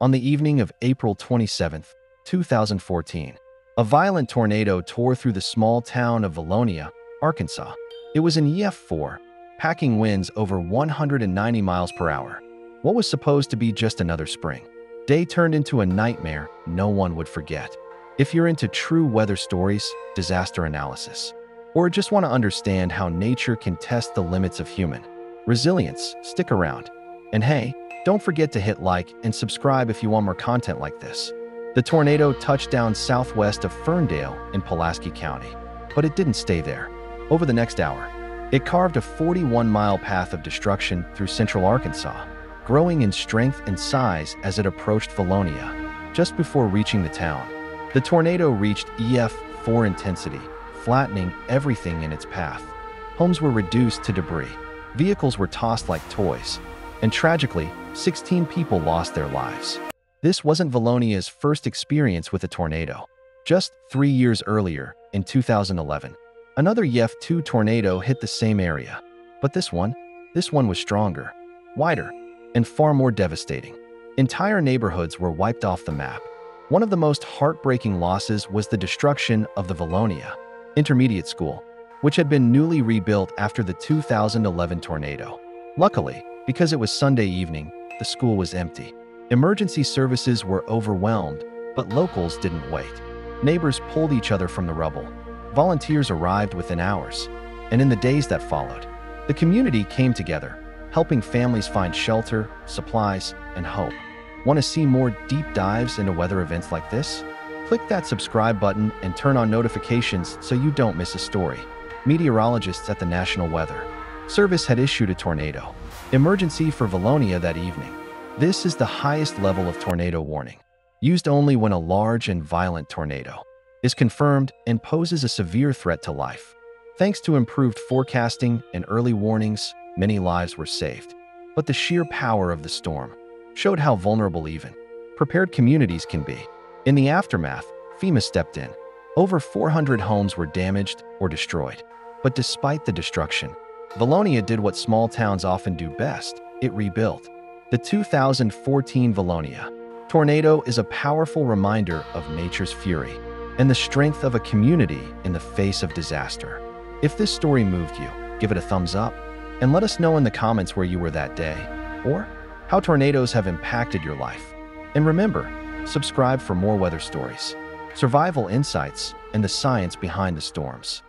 On the evening of April 27, 2014, a violent tornado tore through the small town of Vilonia, Arkansas. It was an EF4, packing winds over 190 miles per hour. What was supposed to be just another spring day turned into a nightmare no one would forget. If you're into true weather stories, disaster analysis, or just want to understand how nature can test the limits of human resilience, stick around. And hey, don't forget to hit like and subscribe if you want more content like this. The tornado touched down southwest of Ferndale in Pulaski County, but it didn't stay there. Over the next hour, it carved a 41 mile path of destruction through central Arkansas, growing in strength and size as it approached Vilonia. Just before reaching the town, the tornado reached EF4 intensity, flattening everything in its path. Homes were reduced to debris, vehicles were tossed like toys, and tragically, 16 people lost their lives. This wasn't Vilonia's first experience with a tornado. Just three years earlier, in 2011, another EF2 tornado hit the same area. But this one, this one was stronger, wider, and far more devastating. Entire neighborhoods were wiped off the map. One of the most heartbreaking losses was the destruction of the Vilonia Intermediate School, which had been newly rebuilt after the 2011 tornado. Luckily, because it was Sunday evening, the school was empty. Emergency services were overwhelmed, but locals didn't wait. Neighbors pulled each other from the rubble. Volunteers arrived within hours, and in the days that followed, the community came together helping families find shelter, supplies, and hope. Want to see more deep dives into weather events like this? Click that subscribe button and turn on notifications so you don't miss a story. Meteorologists at the National Weather Service had issued a tornado emergency for Vilonia that evening. This is the highest level of tornado warning, used only when a large and violent tornado is confirmed and poses a severe threat to life. Thanks to improved forecasting and early warnings, many lives were saved. But the sheer power of the storm showed how vulnerable even prepared communities can be. In the aftermath, FEMA stepped in. Over 400 homes were damaged or destroyed. But despite the destruction, Vilonia did what small towns often do best it rebuilt. The 2014 Vilonia tornado is a powerful reminder of nature's fury and the strength of a community in the face of disaster. If this story moved you, give it a thumbs up and let us know in the comments where you were that day, or how tornadoes have impacted your life. And remember, subscribe for more weather stories, survival insights, and the science behind the storms.